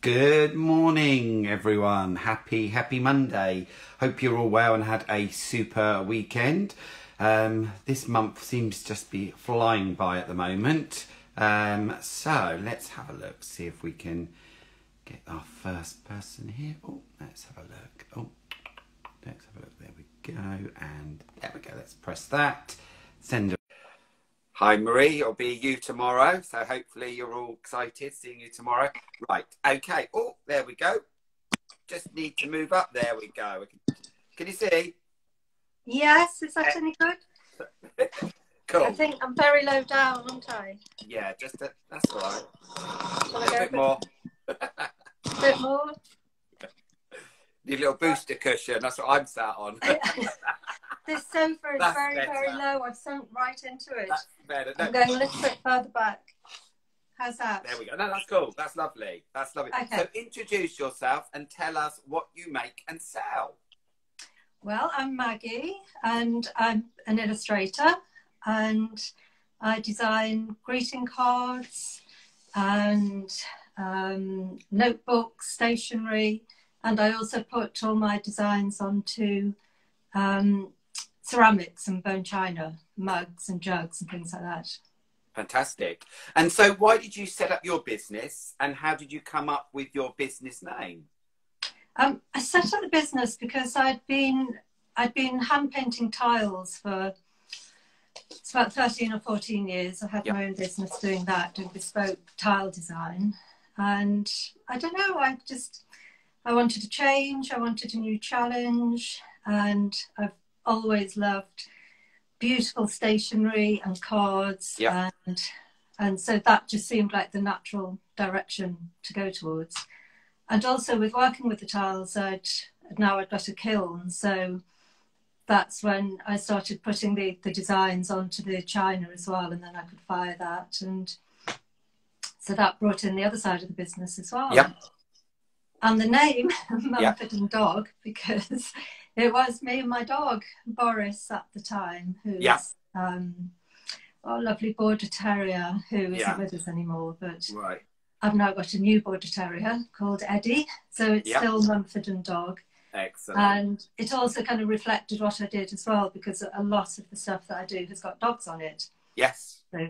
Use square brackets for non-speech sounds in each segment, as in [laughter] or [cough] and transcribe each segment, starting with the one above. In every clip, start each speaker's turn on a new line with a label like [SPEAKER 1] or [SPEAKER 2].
[SPEAKER 1] Good morning, everyone. Happy, happy Monday. Hope you're all well and had a super weekend. Um, this month seems just be flying by at the moment. Um, so let's have a look, see if we can get our first person here. Oh, let's have a look. Oh, let's have a look. There we go. And there we go. Let's press that. Send Hi, Marie. It'll be you tomorrow. So hopefully you're all excited seeing you tomorrow. Right. Okay. Oh, there we go. Just need to move up. There we go. Can you see?
[SPEAKER 2] Yes. Is that any good? [laughs]
[SPEAKER 1] cool. I
[SPEAKER 2] think I'm very low down, aren't I?
[SPEAKER 1] Yeah. Just a, that's all right.
[SPEAKER 2] a bit,
[SPEAKER 1] bit more.
[SPEAKER 2] a bit more. [laughs]
[SPEAKER 1] Your little booster cushion. That's what I'm sat on. [laughs]
[SPEAKER 2] this sofa is That's very, better. very low. I've sunk right into it. That's No. I'm going a little bit further back. How's that?
[SPEAKER 1] There we go. No, that's cool. That's lovely. That's lovely. Okay. So introduce yourself and tell us what you make and sell.
[SPEAKER 2] Well, I'm Maggie and I'm an illustrator and I design greeting cards and um, notebooks, stationery, and I also put all my designs onto um, ceramics and bone china, mugs and jugs and things like that.
[SPEAKER 1] Fantastic. And so, why did you set up your business and how did you come up with your business name?
[SPEAKER 2] Um, I set up the business because I'd been I'd been hand painting tiles for it's about 13 or 14 years. I had yep. my own business doing that, doing bespoke tile design. And I don't know, I just I wanted to change, I wanted a new challenge, and I've always loved beautiful stationery and cards
[SPEAKER 1] yeah.
[SPEAKER 2] and and so that just seemed like the natural direction to go towards. And also with working with the tiles I'd now I'd got a kiln so that's when I started putting the, the designs onto the china as well and then I could fire that and so that brought in the other side of the business as well.
[SPEAKER 1] Yeah
[SPEAKER 2] and the name [laughs] Mumford and Dog because it was me and my dog, Boris, at the time, who's
[SPEAKER 1] yeah.
[SPEAKER 2] um, a lovely border terrier who isn't yeah. with us anymore. But
[SPEAKER 1] right.
[SPEAKER 2] I've now got a new border terrier called Eddie, so it's yeah. still Mumford and Dog.
[SPEAKER 1] Excellent.
[SPEAKER 2] And it also kind of reflected what I did as well, because a lot of the stuff that I do has got dogs on it.
[SPEAKER 1] Yes.
[SPEAKER 2] So.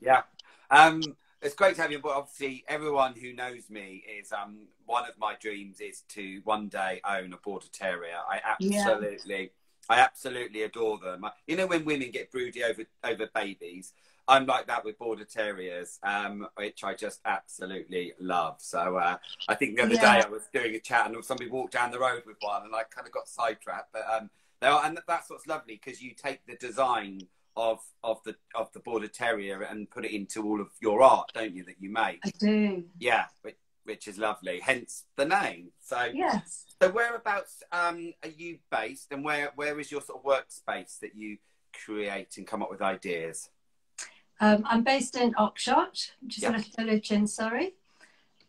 [SPEAKER 1] Yeah. Um, it's great to have you. But obviously, everyone who knows me is um, one of my dreams is to one day own a border terrier. I absolutely, yeah. I absolutely adore them. You know, when women get broody over over babies, I'm like that with border terriers, um, which I just absolutely love. So uh, I think the other yeah. day I was doing a chat and somebody walked down the road with one, and I kind of got sidetracked. But um, are, and that's what's lovely because you take the design of of the of the border terrier and put it into all of your art, don't you? That you make.
[SPEAKER 2] I do.
[SPEAKER 1] Yeah, which, which is lovely. Hence the name. So
[SPEAKER 2] yes.
[SPEAKER 1] So whereabouts um, are you based, and where where is your sort of workspace that you create and come up with ideas?
[SPEAKER 2] Um, I'm based in Oxshott, which is yep. a little village in Surrey,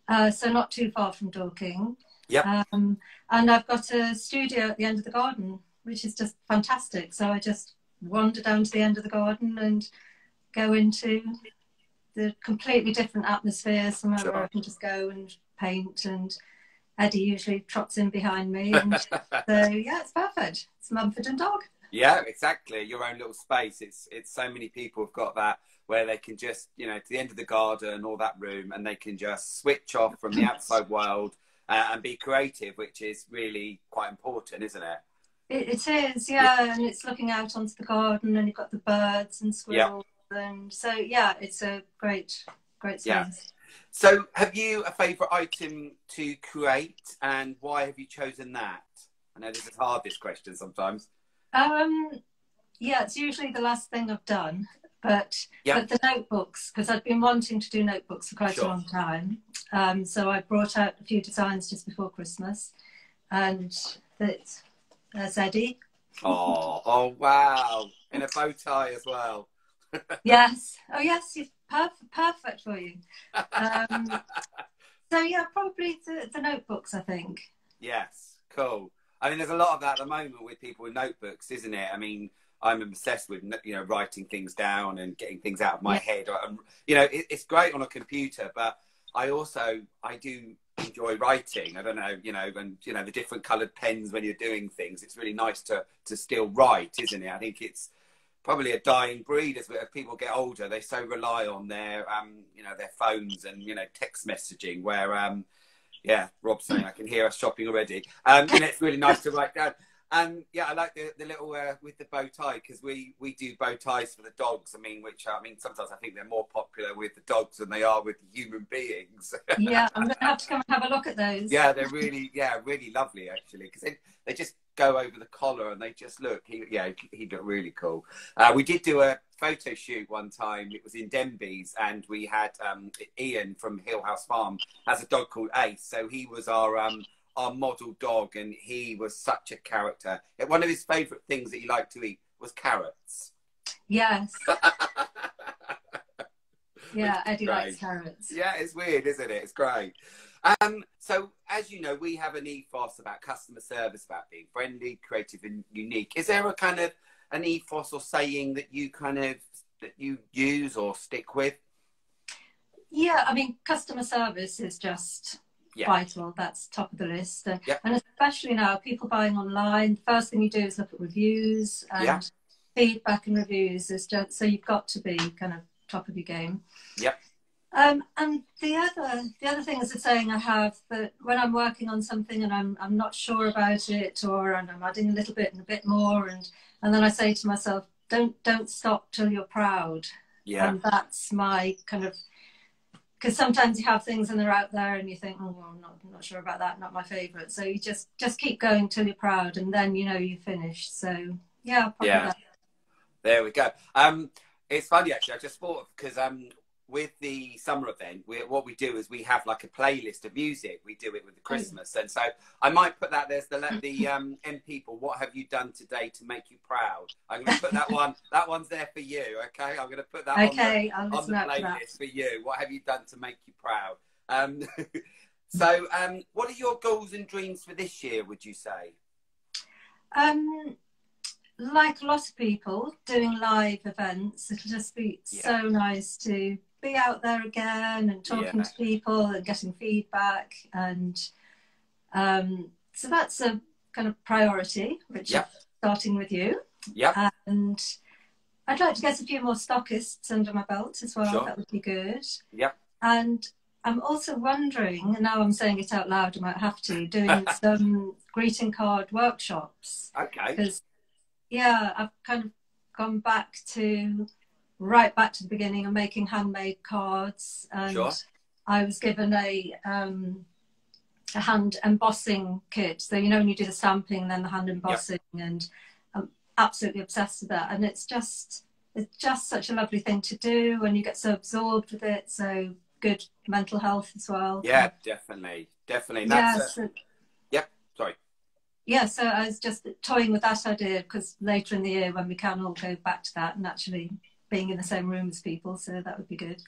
[SPEAKER 2] uh, so not too far from Dorking.
[SPEAKER 1] Yeah.
[SPEAKER 2] Um, and I've got a studio at the end of the garden, which is just fantastic. So I just wander down to the end of the garden and go into the completely different atmosphere. Somewhere sure. where I can just go and paint and Eddie usually trots in behind me [laughs] and so yeah it's perfect it's Mumford and Dog.
[SPEAKER 1] Yeah exactly. Your own little space. It's it's so many people have got that where they can just you know to the end of the garden or that room and they can just switch off from the outside world uh, and be creative which is really quite important isn't it
[SPEAKER 2] it, it is, yeah, and it's looking out onto the garden, and you've got the birds and squirrels, yeah. and so yeah, it's a great, great space. Yeah.
[SPEAKER 1] So, have you a favourite item to create, and why have you chosen that? I know this is hard. This question sometimes.
[SPEAKER 2] Um, yeah, it's usually the last thing I've done, but but the notebooks because I've been wanting to do notebooks for quite sure. a long time. Um, so I brought out a few designs just before Christmas, and that that's Eddie.
[SPEAKER 1] Oh, oh wow! In a bow tie as well. [laughs]
[SPEAKER 2] yes. Oh yes, he's perfect, perfect for you. Um, so yeah, probably the, the notebooks. I think.
[SPEAKER 1] Yes. Cool. I mean, there's a lot of that at the moment with people with notebooks, isn't it? I mean, I'm obsessed with you know writing things down and getting things out of my yeah. head. You know, it's great on a computer, but I also I do enjoy writing. I don't know, you know, and you know the different coloured pens when you're doing things. It's really nice to to still write, isn't it? I think it's probably a dying breed as, as people get older. They so rely on their um, you know, their phones and you know text messaging. Where um, yeah, Rob's saying I can hear us shopping already. Um, and it's really nice to write down. And yeah, I like the, the little uh, with the bow tie because we we do bow ties for the dogs. I mean, which I mean, sometimes I think they're more popular with the dogs than they are with human beings. [laughs]
[SPEAKER 2] yeah, I'm gonna have to come and have a look at those.
[SPEAKER 1] Yeah, they're really yeah really lovely actually because they they just go over the collar and they just look. He yeah he looked really cool. Uh, we did do a photo shoot one time. It was in Denbies and we had um, Ian from Hill House Farm has a dog called Ace, so he was our um, our model dog, and he was such a character. One of his favourite things that he liked to eat was carrots.
[SPEAKER 2] Yes. [laughs] yeah, Eddie great. likes carrots.
[SPEAKER 1] Yeah, it's weird, isn't it? It's great. Um, so, as you know, we have an ethos about customer service, about being friendly, creative, and unique. Is there a kind of an ethos or saying that you kind of that you use or stick with?
[SPEAKER 2] Yeah, I mean, customer service is just yeah. vital. That's top of the list. And, yeah. and especially now, people buying online, the first thing you do is look at reviews and yeah. feedback and reviews. Is just, so you've got to be kind of top of your game.
[SPEAKER 1] Yep.
[SPEAKER 2] Um, and the other the other thing is a saying I have that when I'm working on something and I'm I'm not sure about it or and I'm adding a little bit and a bit more and and then I say to myself, don't don't stop till you're proud.
[SPEAKER 1] Yeah.
[SPEAKER 2] And that's my kind of because sometimes you have things and they're out there and you think, oh, well, I'm not, I'm not sure about that, not my favourite. So you just just keep going till you're proud, and then you know you finish. So yeah, yeah. That.
[SPEAKER 1] There we go. Um, it's funny actually. I just thought because um, with the summer event, we, what we do is we have like a playlist of music. We do it with the Christmas, and so I might put that. There's the the [laughs] um, M people. What have you done today to make you proud? I'm going to put that one. [laughs] That one's there for you. Okay, I'm going to put that
[SPEAKER 2] okay,
[SPEAKER 1] on the, on the playlist for you. What have you done to make you proud? Um, [laughs] so, um, what are your goals and dreams for this year? Would you say?
[SPEAKER 2] Um, like a lot of people doing live events, it'll just be yeah. so nice to be out there again and talking yeah. to people and getting feedback and um, so that's a kind of priority which yep. starting with you
[SPEAKER 1] yeah
[SPEAKER 2] and i'd like to get a few more stockists under my belt as well sure. that would be good
[SPEAKER 1] yeah
[SPEAKER 2] and i'm also wondering and now i'm saying it out loud i might have to doing [laughs] some greeting card workshops
[SPEAKER 1] okay
[SPEAKER 2] because yeah i've kind of gone back to right back to the beginning of making handmade cards. And sure. I was given a, um, a hand embossing kit. So, you know, when you do the stamping then the hand embossing, yep. and I'm absolutely obsessed with that. And it's just, it's just such a lovely thing to do and you get so absorbed with it. So good mental health as well.
[SPEAKER 1] Yeah, definitely. Definitely. That's yeah, so, yep. Sorry.
[SPEAKER 2] Yeah, so I was just toying with that idea because later in the year when we can all go back to that and actually being in the same room as people. So that would be good.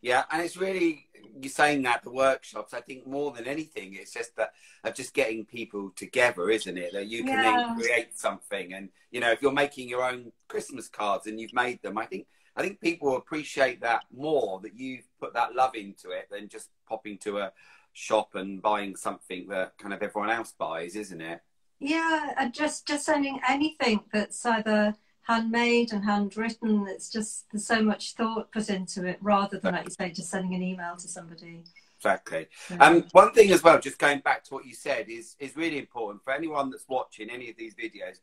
[SPEAKER 1] Yeah, and it's really you're saying that the workshops. I think more than anything, it's just that of just getting people together, isn't it? That you can yeah. then create something, and you know, if you're making your own Christmas cards and you've made them, I think I think people appreciate that more that you've put that love into it than just popping to a shop and buying something that kind of everyone else buys, isn't it?
[SPEAKER 2] Yeah, and just just sending anything that's either handmade and handwritten. It's just there's so much thought put into it rather than, like you say, just sending an email to somebody.
[SPEAKER 1] Exactly. Um, one thing as well, just going back to what you said, is is really important for anyone that's watching any of these videos.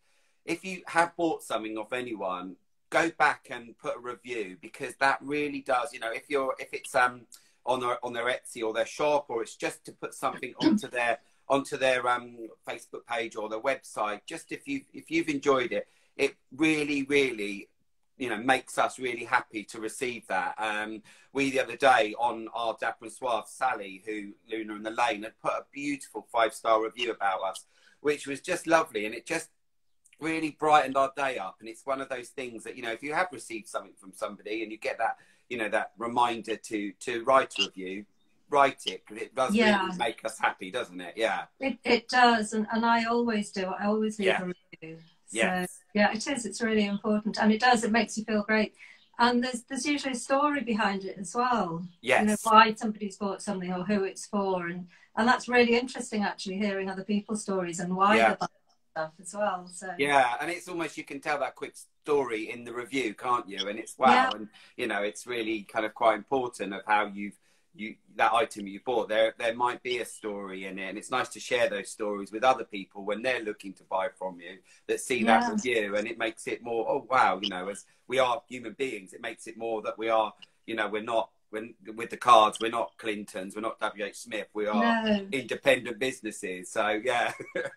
[SPEAKER 1] If you have bought something off anyone, go back and put a review because that really does. You know, if you're if it's um on their on their Etsy or their shop, or it's just to put something [clears throat] onto their onto their um Facebook page or their website. Just if you if you've enjoyed it, it really, really, you know, makes us really happy to receive that. Um, we the other day on our Dapper and Suave, Sally, who Luna and the Lane, had put a beautiful five star review about us, which was just lovely, and it just really brightened our day up. And it's one of those things that you know, if you have received something from somebody and you get that, you know, that reminder to to write a review, write it because it does yeah. really make us happy, doesn't it? Yeah,
[SPEAKER 2] it it does, and and I always do. I always leave yeah. a review.
[SPEAKER 1] Yes.
[SPEAKER 2] Yeah, it is. It's really important, and it does. It makes you feel great. and there's there's usually a story behind it as well.
[SPEAKER 1] Yes.
[SPEAKER 2] You know why somebody's bought something or who it's for, and and that's really interesting actually hearing other people's stories and why
[SPEAKER 1] Yeah.
[SPEAKER 2] they're stuff as well. So
[SPEAKER 1] Yeah, and it's almost you can tell that quick story in the review, can't you? And it's wow,
[SPEAKER 2] Yeah.
[SPEAKER 1] and you know, it's really kind of quite important of how you've you that item you bought. There there might be a story in it, and it's nice to share those stories with other people when they're looking to buy from you that see that
[SPEAKER 2] Yeah.
[SPEAKER 1] review, and it makes it more. Oh wow, you know, as we are human beings, it makes it more that we are. You know, we're not when with the cards, we're not Clintons, we're not W H Smith, we are
[SPEAKER 2] no,
[SPEAKER 1] independent businesses. So yeah. [laughs]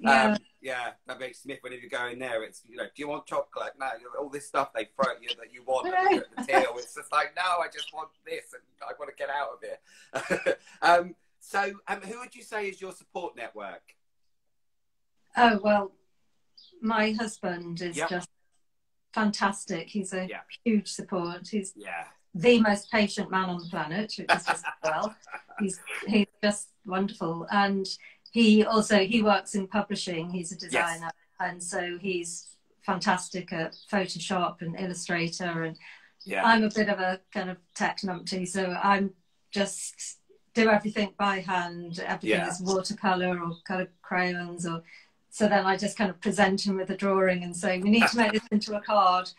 [SPEAKER 2] yeah,
[SPEAKER 1] Um, yeah, that makes Smith whenever you go in there, it's you know, do you want chocolate? No, all this stuff they throw at you that you want
[SPEAKER 2] Right.
[SPEAKER 1] the till. It's just like, no, I just want this, and I want to get out of here. [laughs] um, so, um, who would you say is your support network?
[SPEAKER 2] Oh well, my husband is
[SPEAKER 1] Yeah.
[SPEAKER 2] just fantastic. He's a
[SPEAKER 1] Yeah.
[SPEAKER 2] huge support. He's
[SPEAKER 1] Yeah,
[SPEAKER 2] the most patient man on the planet, which is just well. He's he's just wonderful, and he also he works in publishing. He's a designer, and so he's fantastic at Photoshop and Illustrator. And
[SPEAKER 1] yeah,
[SPEAKER 2] I'm a bit of a kind of tech numpty, so I'm just do everything by hand. Everything
[SPEAKER 1] Yeah.
[SPEAKER 2] is watercolor or colored crayons, or so then I just kind of present him with a drawing and say, "We need to make this into a card."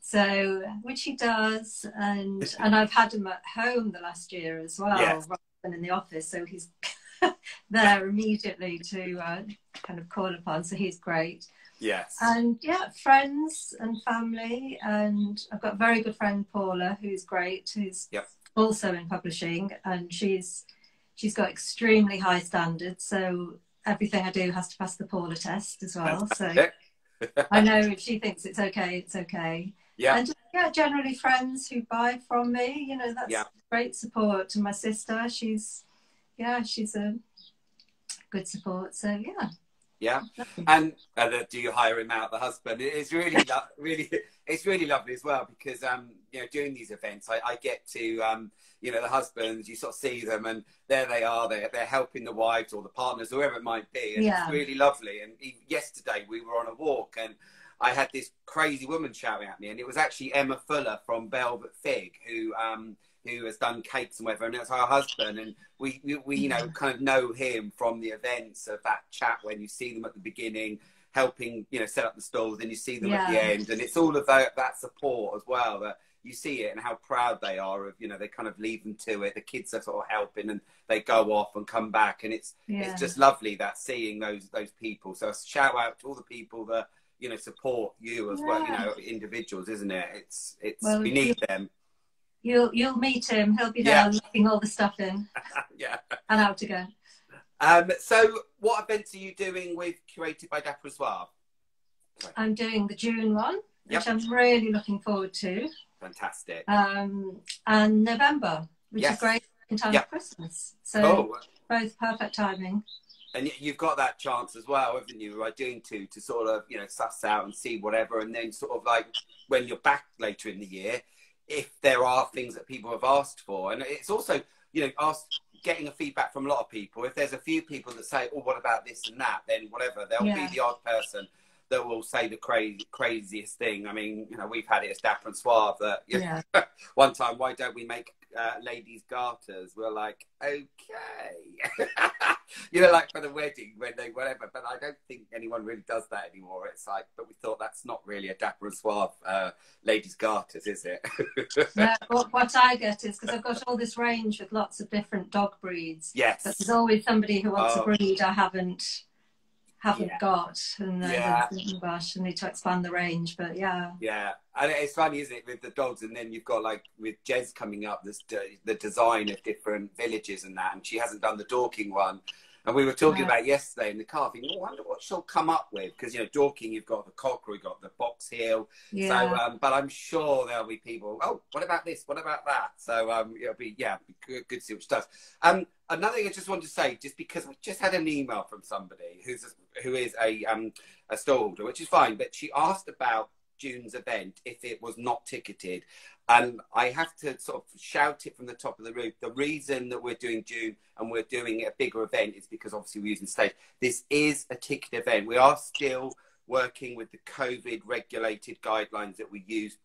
[SPEAKER 2] So, which he does, and and I've had him at home the last year as well,
[SPEAKER 1] Yes.
[SPEAKER 2] rather than in the office. So he's [laughs] there immediately to uh, kind of call upon. So he's great.
[SPEAKER 1] yes,
[SPEAKER 2] And yeah, friends and family. And I've got a very good friend, Paula, who's great, who's
[SPEAKER 1] Yep.
[SPEAKER 2] also in publishing. And she's she's got extremely high standards. So everything I do has to pass the Paula test as well. So [laughs] I know if she thinks it's okay, it's okay.
[SPEAKER 1] yeah,
[SPEAKER 2] And yeah, generally friends who buy from me, you know, that's
[SPEAKER 1] Yeah.
[SPEAKER 2] great support. And my sister, she's, yeah, she's a good support. So yeah.
[SPEAKER 1] yeah. And uh, the- do you hire him out, the husband? It is really, lo- really, it's really lovely as well because um, you know, doing these events, I, I get to um, you know, the husbands, you sort of see them, and there they are. They're they're helping the wives or the partners, whoever it might be, and
[SPEAKER 2] Yeah.
[SPEAKER 1] it's really lovely. And yesterday we were on a walk, and I had this crazy woman shouting at me, and it was actually Emma Fuller from Velvet Fig who. Um, who has done cakes and whatever, and it's her husband, and we, we, we, you know, kind of know him from the events of that chat when you see them at the beginning, helping, you know, set up the stalls, and you see them at the end, and it's all of that, that support as well that you see it and how proud they are of, you know, they kind of leave them to it. The kids are sort of helping, and they go off and come back, and it's
[SPEAKER 2] Yeah.
[SPEAKER 1] it's just lovely that seeing those those people. So a shout out to all the people that you know support you as well, you know, individuals, isn't it? It's it's
[SPEAKER 2] Well,
[SPEAKER 1] we need them.
[SPEAKER 2] You'll you'll meet him. He'll be
[SPEAKER 1] Yeah.
[SPEAKER 2] there looking all the stuff in [laughs]
[SPEAKER 1] yeah.
[SPEAKER 2] and out again.
[SPEAKER 1] Um, so, what events are you doing with Curated by Dapper Suave?
[SPEAKER 2] I'm doing the June one, which
[SPEAKER 1] Yep.
[SPEAKER 2] I'm really looking forward to,
[SPEAKER 1] Fantastic.
[SPEAKER 2] um, and November, which
[SPEAKER 1] Yes.
[SPEAKER 2] is great in time
[SPEAKER 1] Yep.
[SPEAKER 2] for Christmas. So
[SPEAKER 1] oh,
[SPEAKER 2] both perfect timing.
[SPEAKER 1] and you've got that chance as well, haven't you? By doing two to sort of you know suss out and see whatever, and then sort of like when you're back later in the year, if there are things that people have asked for, and it's also you know ask getting a feedback from a lot of people. If there's a few people that say, "Oh, what about this and that?" Then whatever, there'll
[SPEAKER 2] Yeah.
[SPEAKER 1] be the odd person that will say the crazy craziest thing. I mean, you know, we've had it as Dapper and Suave that you know,
[SPEAKER 2] Yeah. [laughs]
[SPEAKER 1] one time, why don't we make uh, ladies' garters? We're like, okay. [laughs] you know, like for the wedding when they whatever. But I don't think anyone really does that anymore. It's like, but we thought that's not really a dapper and suave uh, ladies' garters, is it? [laughs]
[SPEAKER 2] No, what, what I get is because I've got all this range with lots of different dog breeds.
[SPEAKER 1] Yes.
[SPEAKER 2] But there's always somebody who wants
[SPEAKER 1] Oh.
[SPEAKER 2] a breed I haven't haven't
[SPEAKER 1] Yeah.
[SPEAKER 2] got, and then
[SPEAKER 1] Yeah.
[SPEAKER 2] oh gosh, I need to expand the range. But yeah,
[SPEAKER 1] Yeah, and it's funny, isn't it, with the dogs, and then you've got like with Jez coming up, this the design of different villages and that, and she hasn't done the Dorking one, and we were talking
[SPEAKER 2] Right.
[SPEAKER 1] about yesterday in the car, thinking, oh, I wonder what she'll come up with, because you know Dorking, you've got the cockerel, you've got the Box Hill,
[SPEAKER 2] yeah.
[SPEAKER 1] so um, but I'm sure there'll be people, oh, what about this, what about that? So um, it'll be yeah, be good, good to see what she does. Um, another thing I just wanted to say, just because I just had an email from somebody who's who is a um a stallholder, which is fine, but she asked about June's event if it was not ticketed. And I have to sort of shout it from the top of the roof. The reason that we're doing June and we're doing a bigger event is because obviously we're using stage. This is a ticketed event. We are still working with the COVID regulated guidelines that we use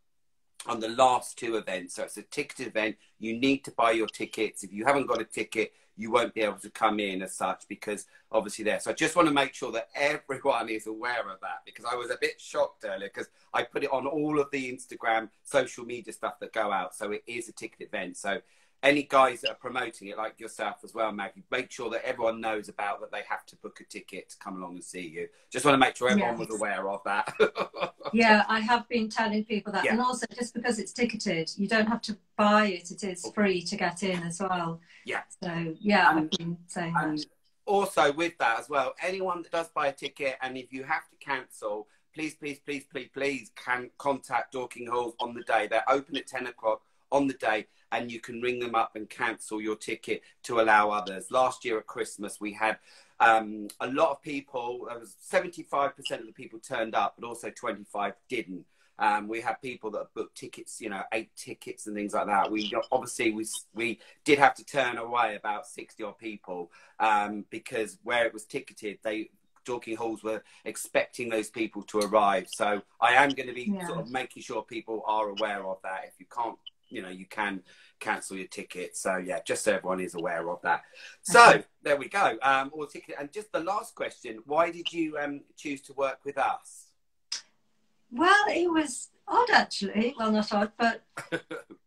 [SPEAKER 1] on the last two events. So it's a ticketed event. You need to buy your tickets. If you haven't got a ticket, you won't be able to come in as such because obviously there. So I just want to make sure that everyone is aware of that because I was a bit shocked earlier because I put it on all of the Instagram social media stuff that go out. So it is a ticket event. So any guys that are promoting it, like yourself as well, Maggie, make sure that everyone knows about that they have to book a ticket to come along and see you. Just want to make sure everyone yes. was aware of that. [laughs]
[SPEAKER 2] yeah, I have been telling people that. Yeah. And also, just because it's ticketed, you don't have to buy it, it is oh. free to get in as well.
[SPEAKER 1] Yeah.
[SPEAKER 2] So, yeah, and, I've been saying that.
[SPEAKER 1] Also, with that as well, anyone that does buy a ticket and if you have to cancel, please, please, please, please, please can contact Dorking Halls on the day. They're open at 10 o'clock on the day and you can ring them up and cancel your ticket to allow others. Last year at Christmas, we had um, a lot of people, there was 75% of the people turned up, but also 25 didn't. Um, we had people that booked tickets, you know, eight tickets and things like that. We obviously we we did have to turn away about sixty odd people um, because where it was ticketed, they Dorking Halls were expecting those people to arrive. So I am going to be yeah. sort of making sure people are aware of that. If you can't you know you can cancel your ticket. So yeah, just so everyone is aware of that. So there we go. Um, all ticket and just the last question: Why did you um, choose to work with us?
[SPEAKER 2] Well, it was odd actually. Well, not odd, but [laughs]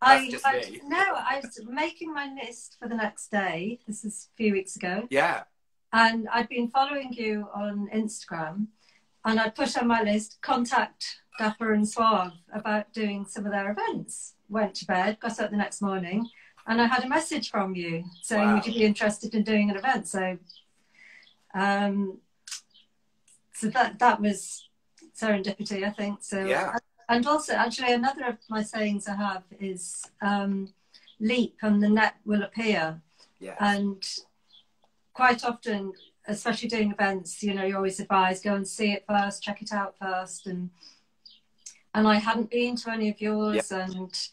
[SPEAKER 2] I, I no, I was making my list for the next day. This is a few weeks ago.
[SPEAKER 1] Yeah.
[SPEAKER 2] And I'd been following you on Instagram, and I'd put on my list contact Dapper and Suave about doing some of their events went to bed, got up the next morning, and I had a message from you saying, wow. "Would you be interested in doing an event?" So, um, so that that was serendipity, I think. So,
[SPEAKER 1] yeah.
[SPEAKER 2] And also, actually, another of my sayings I have is um, "leap and the net will appear."
[SPEAKER 1] Yes.
[SPEAKER 2] And quite often, especially doing events, you know, you always advise go and see it first, check it out first, and and I hadn't been to any of yours, yep. and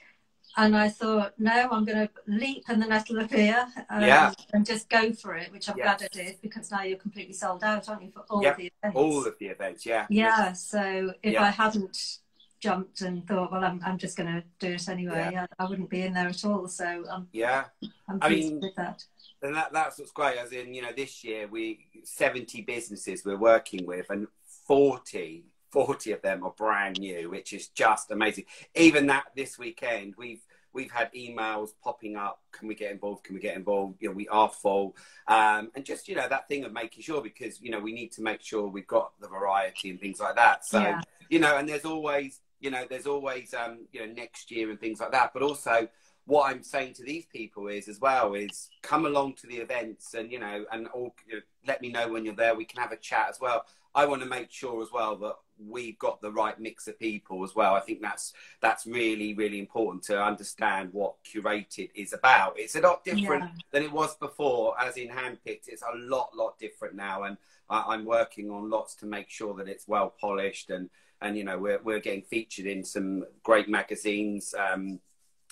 [SPEAKER 2] and I thought, no, I'm going to leap in the nettle of here um, yeah. and just go for it, which I'm yes. glad I did because now you're completely sold out, aren't you, for all yep. the events?
[SPEAKER 1] All of the events, yeah.
[SPEAKER 2] Yeah, so if I hadn't jumped and thought, well, I'm, I'm just going to do it anyway, yeah. I, I, wouldn't be in there at all. So I'm,
[SPEAKER 1] yeah,
[SPEAKER 2] I'm I mean, with that.
[SPEAKER 1] And that, that's what's great, as in, you know, this year we 70 businesses we're working with and 40 40 of them are brand new, which is just amazing. Even that this weekend, we've we've had emails popping up. Can we get involved? Can we get involved? You know, we are full, um, and just you know that thing of making sure because you know we need to make sure we've got the variety and things like that. So yeah. you know, and there's always you know there's always um, you know next year and things like that. But also what I'm saying to these people is as well is come along to the events and you know and all you know, let me know when you're there. We can have a chat as well. I want to make sure as well that we've got the right mix of people as well. I think that's that's really really important to understand what curated is about. It's a lot different yeah. than it was before, as in handpicked. It's a lot lot different now, and I, am working on lots to make sure that it's well polished and and you know we're we're getting featured in some great magazines. Um,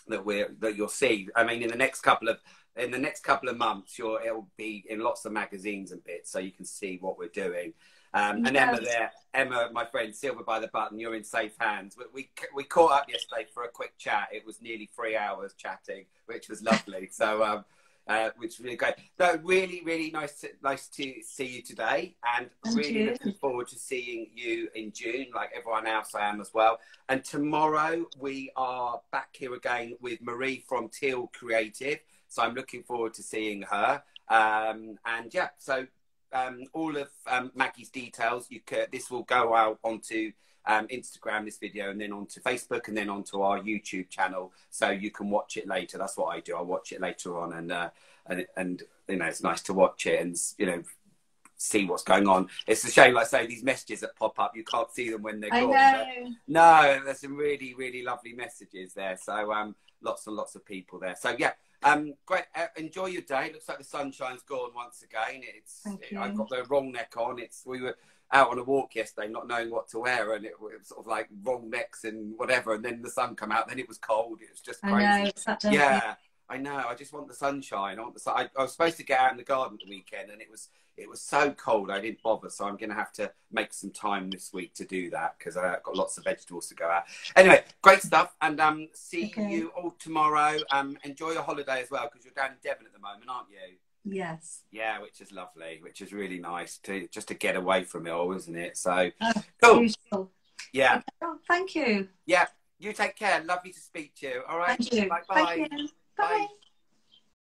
[SPEAKER 1] that we're that you'll see. I mean, in the next couple of in the next couple of months, you'll it'll be in lots of magazines and bits, so you can see what we're doing. Um, and Emma there, Emma, my friend, silver by the button. You're in safe hands. We, we, we caught up yesterday for a quick chat. It was nearly three hours chatting, which was lovely. so, um, uh, which was really great. No, really, really nice, to, nice to see you today, and Thank really you. looking forward to seeing you in June, like everyone else I am as well. And tomorrow we are back here again with Marie from Teal Creative. So I'm looking forward to seeing her. Um, and yeah, so um, all of um, Maggie's details. You can, this will go out onto um, Instagram, this video, and then onto Facebook, and then onto our YouTube channel, so you can watch it later. That's what I do. I watch it later on, and uh, and and you know it's nice to watch it and you know see what's going on. It's a shame, like I say, these messages that pop up, you can't see them when they're I gone. No, there's some really, really lovely messages there. So um, lots and lots of people there. So yeah, um, great. Uh, enjoy your day. Looks like the sunshine's gone once again. It's. It, I've got the wrong neck on. It's. We were out on a walk yesterday, not knowing what to wear, and it, it was sort of like wrong necks and whatever. And then the sun come out. Then it was cold. It was just crazy.
[SPEAKER 2] I know.
[SPEAKER 1] yeah. I know. I just want the sunshine. I want the sun. I, I was supposed to get out in the garden the weekend, and it was it was so cold. I didn't bother. So I'm going to have to make some time this week to do that because I've got lots of vegetables to go out. Anyway, great stuff, and um, see
[SPEAKER 2] Okay.
[SPEAKER 1] you all tomorrow. Um, enjoy your holiday as well because you're down in Devon at the moment, aren't you?
[SPEAKER 2] Yes.
[SPEAKER 1] Yeah, which is lovely, which is really nice to just to get away from it all, isn't it? So
[SPEAKER 2] Oh,
[SPEAKER 1] cool.
[SPEAKER 2] Beautiful.
[SPEAKER 1] Yeah,
[SPEAKER 2] Oh, thank you.
[SPEAKER 1] yeah. You take care. Lovely to speak to you. All right.
[SPEAKER 2] Thank you.
[SPEAKER 1] Bye bye.
[SPEAKER 2] Thank you.
[SPEAKER 1] Bye.
[SPEAKER 2] Bye.